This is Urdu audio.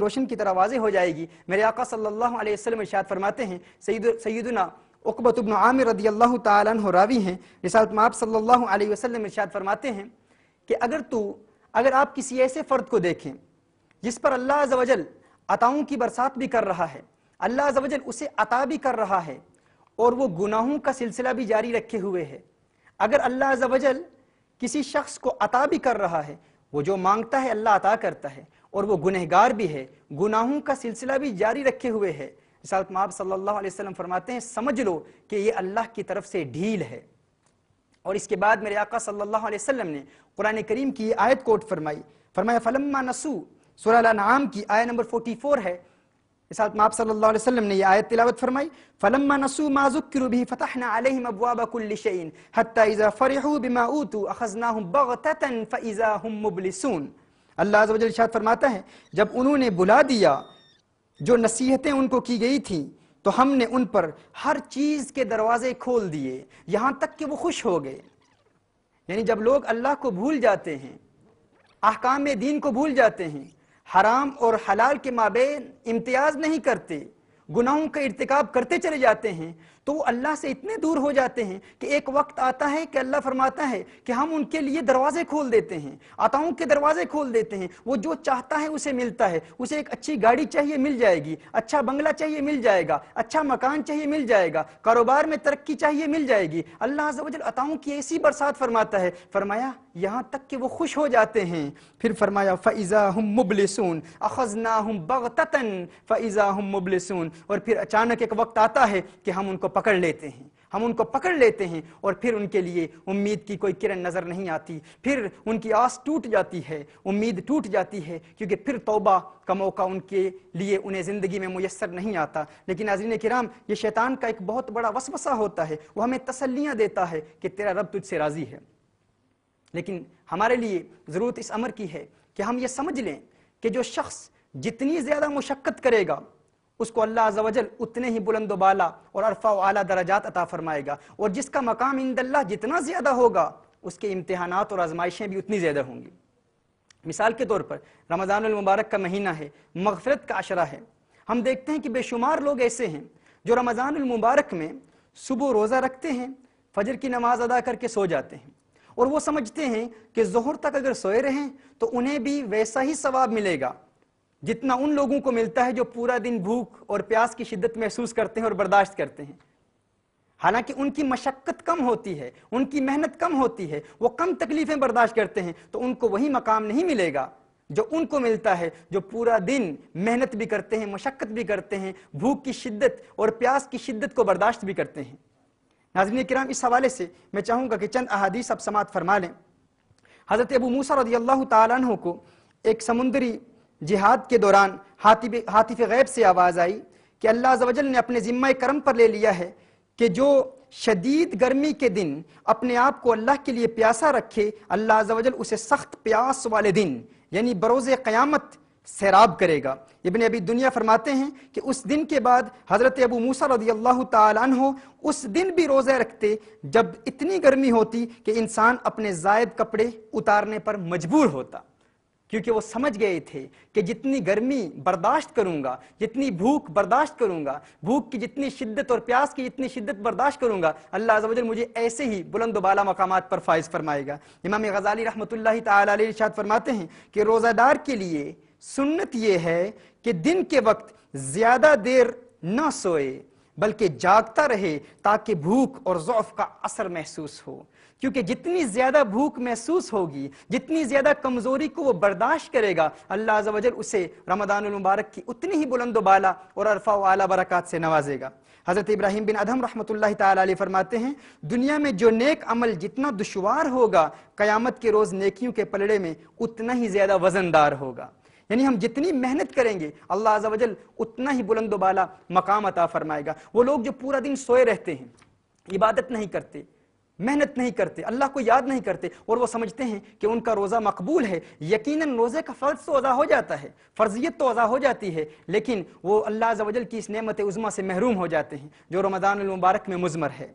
روشن کی طرح واضح ہو جائے گی۔ میرے آقا صلی اللہ علیہ وسلم ارشاد فرماتے ہیں، سید سیدنا اقبت ابن عامر رضی اللہ تعالیٰ عنہ راوی ہیں۔ رسالت مآب صلی اللہ علیہ وسلم ارشاد فرماتے ہیں کہ اگر تو، اگر آپ کسی ایسے فرد کو دیکھیں جس پر اللہ عز و جل عطاؤں کی برسات بھی کر رہا ہے، اللہ عز و جل اسے عطا بھی کر رہا ہے، اور وہ گناہوں کا سلسلہ بھی جاری رکھے ہوئے ہے۔ اگر اللہ عز و جل کسی شخص کو عطا بھی کر رہا ہے، وہ جو مانگتا ہے، اللہ عطا کرتا ہے۔ اور وہ گنہگار بھی ہے، گناہوں کا سلسلہ بھی جاری رکھے ہوئے ہے۔ رسالت مآب صلی اللہ علیہ وسلم فرماتے ہیں، سمجھ لو کہ یہ اللہ کی طرف سے ڈھیل ہے۔ اور اس کے بعد میرے آقا صلی اللہ علیہ وسلم نے قرآن کریم کی یہ آیت کوٹ فرمائی۔ فرمایا، فلما نسو سورہ الانعام کی آیت نمبر 44 ہے۔ رسالت مآب صلی اللہ علیہ وسلم نے یہ آیت تلاوت فرمائی، فلما نسو ما ذکروا به فتحنا عليهم ابواب كل شيء حتى اذا فرحوا بما اوتوا اخذناهم بغتة فاذا هم مبلسون۔ اللہ عز و جل ارشاد فرماتا ہے، جب انہوں نے بلا دیا، جو نصیحتیں ان کو کی گئی تھیں، تو ہم نے ان پر ہر چیز کے دروازے کھول دیے، یہاں تک کہ وہ خوش ہو گئے۔ یعنی جب لوگ اللہ کو بھول جاتے ہیں، احکام دین کو بھول جاتے ہیں، حرام اور حلال کے مابین امتیاز نہیں کرتے، گناہوں کا ارتکاب کرتے چلے جاتے ہیں تو وہ اللہ سے اتنے دور ہو جاتے ہیں کہ ایک وقت آتا ہے کہ اللہ فرماتا ہے کہ ہم ان کے لیے دروازے کھول دیتے ہیں عطاؤں کے دروازے کھول دیتے ہیں۔ وہ جو چاہتا ہے اسے ملتا ہے۔ اسے ایک اچھی گاڑی چاہیے مل جائے گی اچھا بنگلہ چاہیے مل جائے گا اچھا مکان چاہیے مل جائے گا، کاروبار میں ترقی چاہیے مل جائے گی۔ اللہ عز و جل عطاؤں کی ایسی برسات فرماتا ہے۔ فرمایا، یہاں تک کہ وہ خوش ہو جاتے ہیں۔ پھر فرمایا، فَإِذَا هُم مُبْلِسُونَ۔ أَخَذْنَاهُمْ بَغْتَةً فَإِذَا هُم مُبْلِسُونَ۔ اور پھر اچانک ایک وقت آتا ہے کہ ہم ان کو پکڑ لیتے ہیں۔ ہم ان کو پکڑ لیتے ہیں اور پھر ان کے لیے امید کی کوئی کرن نظر نہیں آتی۔ پھر ان کی آس ٹوٹ جاتی ہے۔ امید ٹوٹ جاتی ہے کیونکہ پھر توبہ کا موقع ان کے لیے انہیں زندگی میں میسر نہیں آتا۔ لیکن ناظرین کرام، یہ شیطان کا ایک بہت بڑا وسوسہ ہوتا ہے۔ وہ ہمیں تسلیاں دیتا ہے کہ تیرا رب تجھ سے راضی ہے۔ لیکن ہمارے لیے ضرورت اس امر کی ہے کہ ہم یہ سمجھ لیں کہ جو شخص جتنی زیادہ مشقت کرے گا اس کو اللہ عز و جل اتنے ہی بلند و بالا اور عرفہ و اعلیٰ درجات عطا فرمائے گا اور جس کا مقام عند اللہ جتنا زیادہ ہوگا، اس کے امتحانات اور آزمائشیں بھی اتنی زیادہ ہوں گی۔ مثال کے طور پر، رمضان المبارک کا مہینہ ہے، مغفرت کا عشرہ ہے۔ ہم دیکھتے ہیں کہ بے شمار لوگ ایسے ہیں جو رمضان المبارک میں صبح روزہ رکھتے ہیں، فجر کی نماز ادا کر کے سو جاتے ہیں۔ اور وہ سمجھتے ہیں کہ ظہر تک اگر سوئے رہیں تو انہیں بھی ویسا ہی ثواب ملے گا۔ جتنا ان لوگوں کو ملتا ہے جو پورا دن بھوک اور پیاس کی شدت محسوس کرتے ہیں اور برداشت کرتے ہیں۔ حالانکہ ان کی مشقت کم ہوتی ہے، ان کی محنت کم ہوتی ہے، وہ کم تکلیفیں برداشت کرتے ہیں، تو ان کو وہی مقام نہیں ملے گا جو ان کو ملتا ہے، جو پورا دن محنت بھی کرتے ہیں، مشقت بھی کرتے ہیں، بھوک کی شدت اور پیاس کی شدت کو برداشت بھی کرتے ہیں۔ ناظرین کرام، اس حوالے سے میں چاہوں گا کہ چند احادیث اب سماعت فرما لیں۔ حضرت ابو موسیٰ رضی اللہ تعالیٰ عنہ کو ایک سمندری جہاد کے دوران حاطف غیب سے آواز آئی کہ اللہ عز و جل نے اپنے ذمہ کرم پر لے لیا ہے کہ جو شدید گرمی کے دن اپنے آپ کو اللہ کے لیے پیاسا رکھے، اللہ عز و جل اسے سخت پیاس والے دن یعنی بروز قیامت سیراب کرے گا۔ ابن ابی دنیا فرماتے ہیں کہ اس دن کے بعد حضرت ابو موسیٰ رضی اللہ تعالیٰ عنہ اس دن بھی روزے رکھتے جب اتنی گرمی ہوتی کہ انسان اپنے زائد کپڑے اتارنے پر مجبور ہوتا۔ کیونکہ وہ سمجھ گئے تھے کہ جتنی گرمی برداشت کروں گا، جتنی بھوک برداشت کروں گا، بھوک کی جتنی شدت اور پیاس کی جتنی شدت برداشت کروں گا، اللہ عز و جل مجھے ایسے ہی بلند و بالا مقامات پر فائز فرمائے گا۔ امام غزالی رحمۃ اللہ تعالی علیہ ارشاد فرماتے ہیں کہ روزہ دار کے لیے سنت یہ ہے کہ دن کے وقت زیادہ دیر نہ سوئے۔ بلکہ جاگتا رہے تاکہ بھوک اور ضعف کا اثر محسوس ہو۔ کیونکہ جتنی زیادہ بھوک محسوس ہوگی، جتنی زیادہ کمزوری کو وہ برداشت کرے گا، اللہ عز و جل اسے رمضان المبارک کی اتنی ہی بلند و بالا اور عرفہ و اعلیٰ برکات سے نوازے گا۔ حضرت ابراہیم بن ادھم رحمۃ اللہ تعالی علیہ فرماتے ہیں، دنیا میں جو نیک عمل جتنا دشوار ہوگا، قیامت کے روز نیکیوں کے پلڑے میں اتنا ہی زیادہ وزندار ہوگا۔ یعنی ہم جتنی محنت کریں گے، اللہ عز و جل اتنا ہی بلند و بالا مقام عطا فرمائے گا۔ وہ لوگ جو پورا دن سوئے رہتے ہیں، عبادت نہیں کرتے، محنت نہیں کرتے، اللہ کو یاد نہیں کرتے، اور وہ سمجھتے ہیں کہ ان کا روزہ مقبول ہے۔ یقیناً روزے کا فرض تو ادا ہو جاتا ہے، فرضیت تو ادا ہو جاتی ہے، لیکن وہ اللہ عز و جل کی اس نعمت عظمہ سے محروم ہو جاتے ہیں، جو رمضان المبارک میں مزمر ہے۔